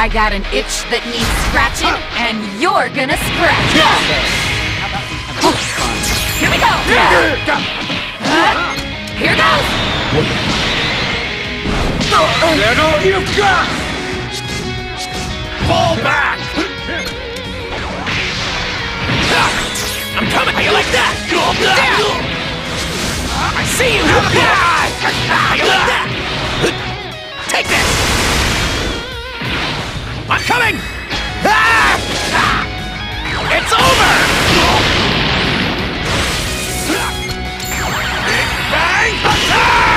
I got an itch that needs scratching, and you're gonna scratch it! Here we go! Here goes! That's all you've got! Fall back! I'm coming! How you like that? I see you! How you like that? Take this! I'm coming! It's over! Big Bang Attack!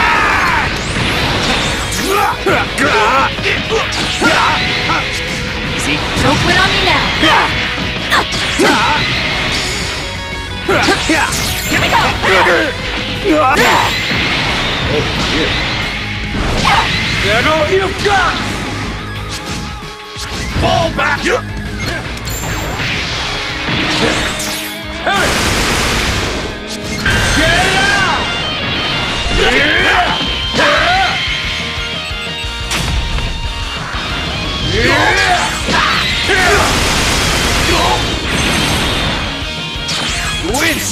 Here we go! That's all you've got! Fall back! Get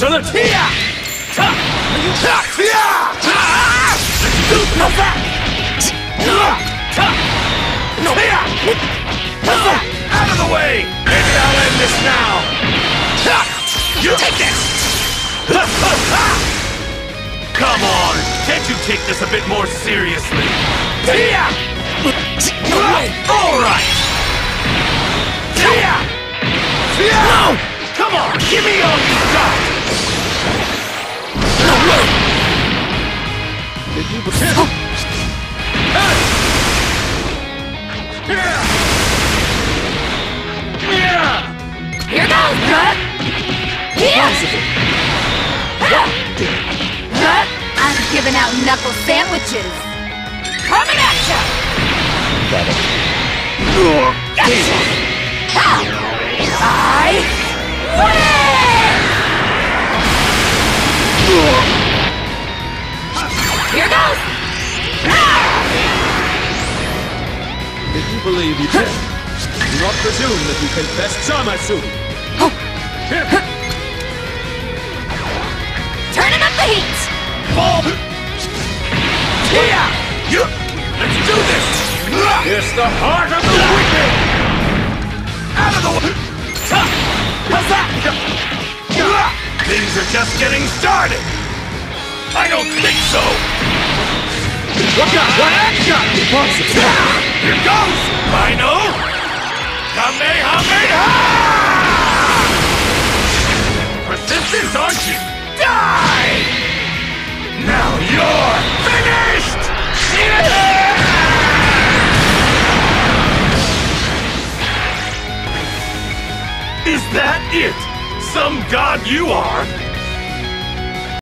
No Out of the way! Maybe I'll end this now! You take this! Come on! Can't you take this a bit more seriously? Tia! All right! Tia! No! Come on! Give me all you got! Here goes! Huh? Here! Huh? Huh? I'm giving out knuckle sandwiches! Coming at ya! Gotcha! If you believe you can, do not presume that you can best Zamasu. Turning up the heat! Fall! Tia! You! Let's do this! It's the heart of the wicked! Out of the way! How's that? Things are just getting started! I don't think so! What got? What? Impossible! Here goes! Rhino! Kamehameha! Persistent, aren't you? Die! Now you're finished! Is that it? Some god you are!